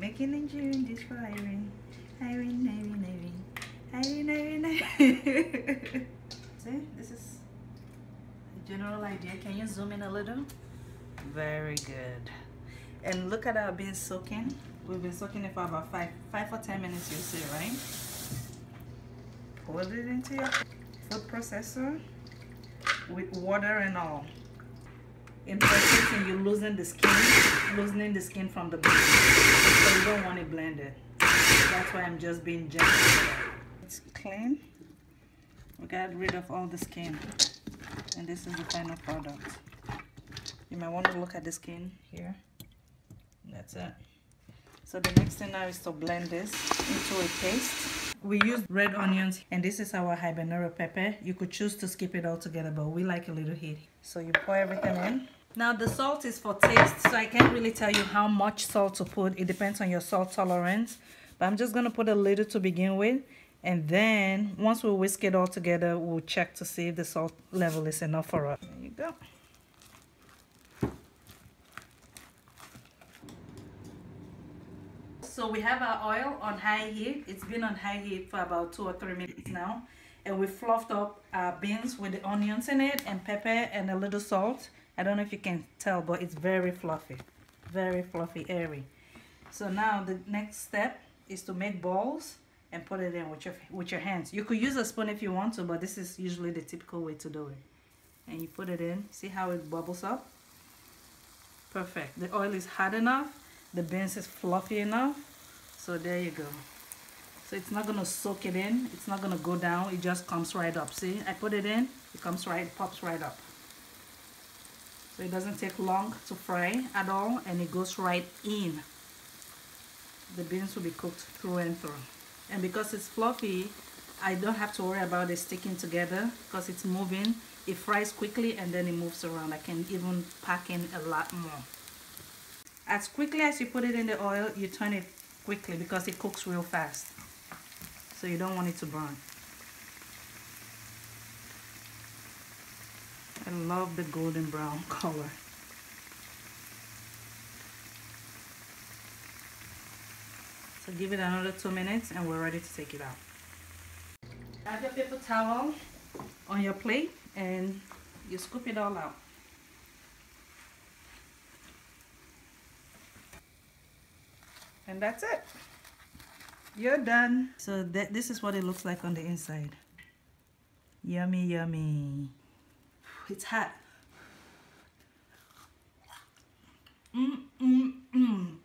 Making and chewing dish for Irene. Irene, Irene, Irene. Irene, Irene. See, this is a general idea. Can you zoom in a little? Very good. And look at our beans soaking. We've been soaking it for about five, five or ten minutes. You see, right? Put it into your food processor with water and all. In processing, you loosen the skin, loosening the skin from the beans. So you don't want it That's why I'm just being gentle. It's clean. We got rid of all the skin. And this is the final product. You might want to look at the skin here. That's it. So the next thing now is to blend this into a paste. We use red onions and this is our habanero pepper. You could choose to skip it all together, but we like a little heat. So you pour everything in. Now the salt is for taste, so I can't really tell you how much salt to put. It depends on your salt tolerance. But I'm just gonna put a little to begin with. And then once we whisk it all together, we'll check to see if the salt level is enough for us. There you go. So we have our oil on high heat. It's been on high heat for about two or three minutes now. And we fluffed up our beans with the onions in it and pepper and a little salt. I don't know if you can tell, but it's very fluffy. Very fluffy, airy. So now the next step is to make balls and put it in with your, with your hands. You could use a spoon if you want to, but this is usually the typical way to do it. And you put it in. See how it bubbles up? Perfect. The oil is hot enough. The beans is fluffy enough. So there you go. So it's not gonna soak it in. It's not gonna go down. It just comes right up. See, I put it in. It comes right, pops right up. So it doesn't take long to fry at all, and it goes right in. The beans will be cooked through and through. And because it's fluffy, I don't have to worry about it sticking together because it's moving. It fries quickly and then it moves around. I can even pack in a lot more. As quickly as you put it in the oil, you turn it quickly because it cooks real fast. So you don't want it to burn. I love the golden brown color. So give it another two minutes and we're ready to take it out. Have your paper towel on your plate and you scoop it all out. And that's it. You're done. So that this is what it looks like on the inside. Yummy, yummy. It's hot. Mm, mm, mm.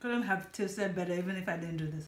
Couldn't have tasted better even if I didn't do this.